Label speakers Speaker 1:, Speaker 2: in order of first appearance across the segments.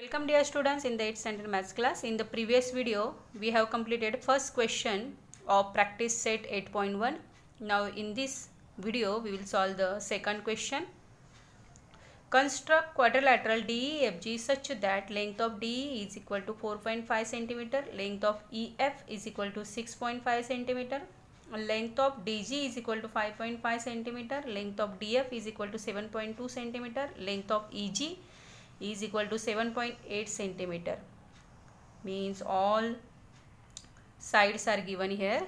Speaker 1: Welcome dear students in the 8th standard maths class. In the previous video, we have completed first question of practice set 8.1. Now in this video, we will solve the second question. Construct quadrilateral DEFG such that length of DE is equal to 4.5 cm, length of EF is equal to 6.5 cm, length of DG is equal to 5.5 cm, length of DF is equal to 7.2 cm, length of EG is equal to 7.8 centimeter. Means all sides are given here.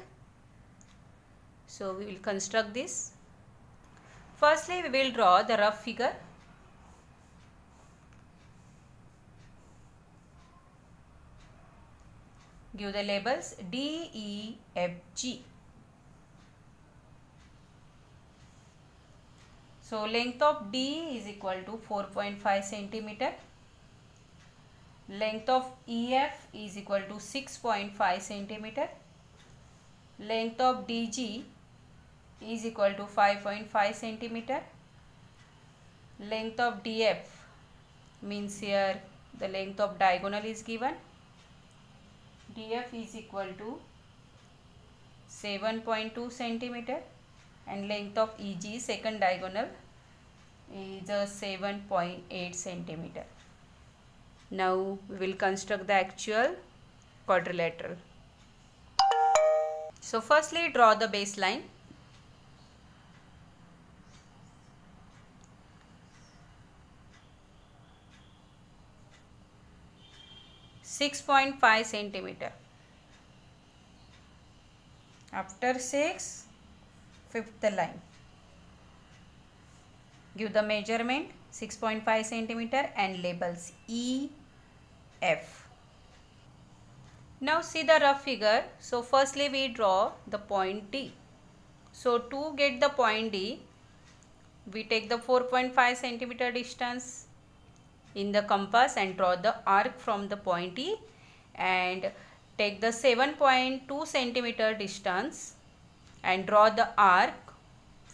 Speaker 1: So we will construct this. Firstly we will draw the rough figure. Give the labels D E F G So length of D is equal to 4.5 centimeter. Length of EF is equal to 6.5 centimeter. Length of DG is equal to 5.5 centimeter. Length of DF means here the length of diagonal is given. DF is equal to 7.2 centimeter and length of EG second diagonal is a 7.8 centimeter. Now we will construct the actual quadrilateral. So firstly draw the baseline. Six point five centimeter. After six, fifth line. Give the measurement 6.5 centimeter and labels E, F. Now see the rough figure. So firstly we draw the point D. So to get the point D, we take the 4.5 centimeter distance in the compass and draw the arc from the point E and take the 7.2 centimeter distance and draw the arc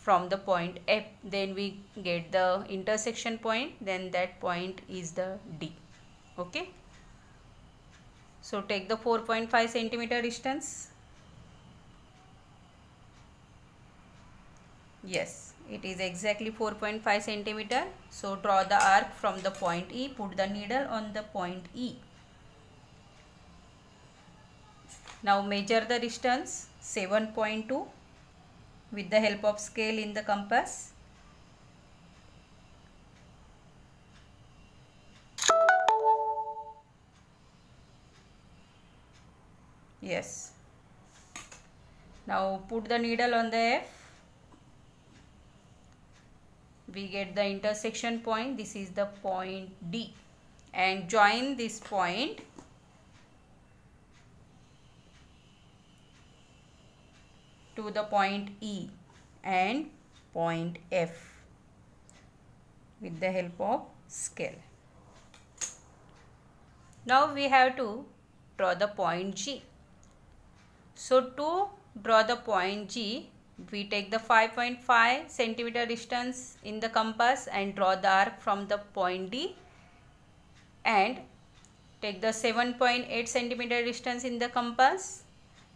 Speaker 1: from the point F then we get the intersection point then that point is the D. Okay? So take the 4.5 centimeter distance. Yes it is exactly 4.5 centimeter. So draw the arc from the point E put the needle on the point E. Now measure the distance 7.2 with the help of scale in the compass. Yes. Now put the needle on the F. We get the intersection point. This is the point D. And join this point to the point E and point F with the help of scale. Now we have to draw the point G. So to draw the point G, we take the 5.5 centimeter distance in the compass and draw the arc from the point D and take the 7.8 centimeter distance in the compass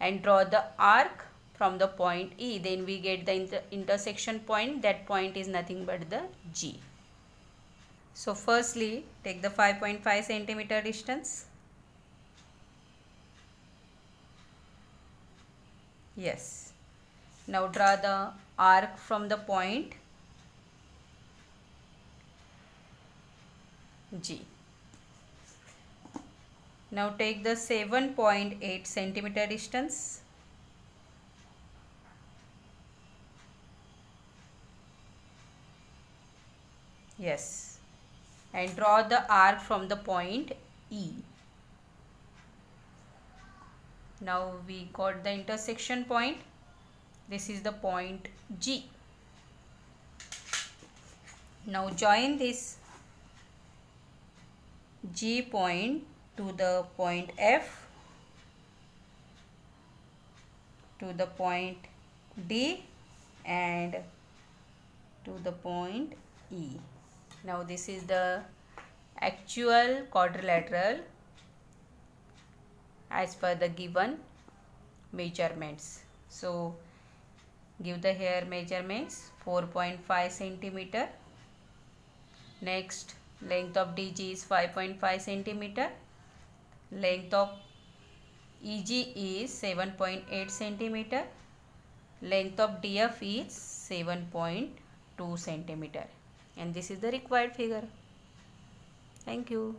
Speaker 1: and draw the arc from the point E then we get the inter intersection point that point is nothing but the G. So firstly take the 5.5 centimeter distance. Yes. Now draw the arc from the point G. Now take the 7.8 centimeter distance yes. And draw the arc from the point E. Now we got the intersection point. This is the point G. Now join this G point to the point F to the point D and to the point E now this is the actual quadrilateral as per the given measurements. So give the hair measurements 4.5 centimeter. Next length of DG is 5.5 centimeter. Length of EG is 7.8 centimeter. Length of DF is 7.2 centimeter and this is the required figure. Thank you.